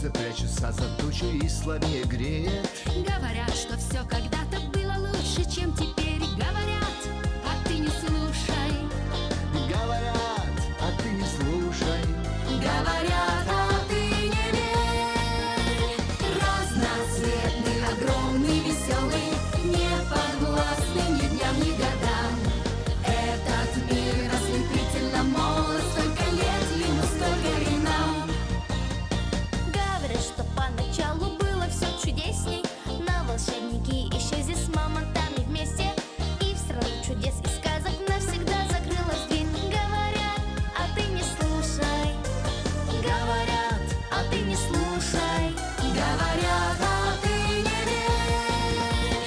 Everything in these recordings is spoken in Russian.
солнце прячется за тучу и слабее греет. Говорят, что все когда-то Говорят, а ты не верь.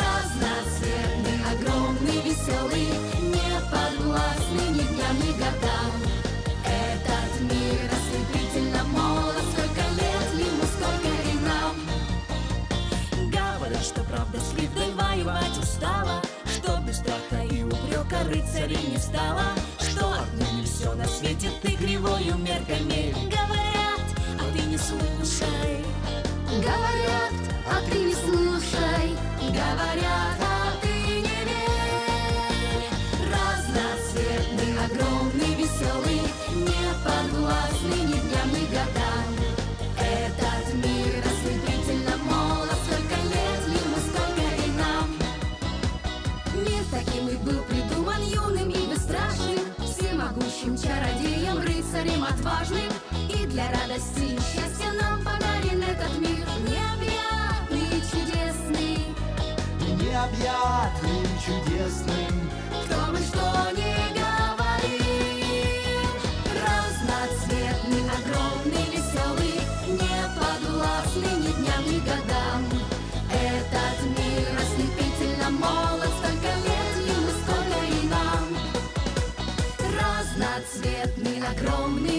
Разноцветный, огромный, веселый Не подвластный ни дням, годам Этот мир ослепительно молод Сколько лет ему, столько и Говорят, что правда с правдой устала Что страха и упрека рыцарей не стала Что отныне все на свете ты кривою мерками. Говорят, не слушай. Говорят, а ты не слушай. Говорят, а ты не верь. Разноцветный, огромный, веселый Не подвластный ни дням, ни годам Этот мир ослепительно молод Сколько лет ему, столько и нам. Мир таким и был придуман юным и бесстрашным Всемогущим чародеем, рыцарем отважным для радости. И счастья нам подарен этот мир. Необъятный чудесный. Необъятный чудесный. Кто бы что ни говорил Разноцветный, огромный, веселый Не подвластный ни дням, ни годам. Этот мир ослепительно молод Столько лет ему, сколько и нам. Разноцветный, огромный,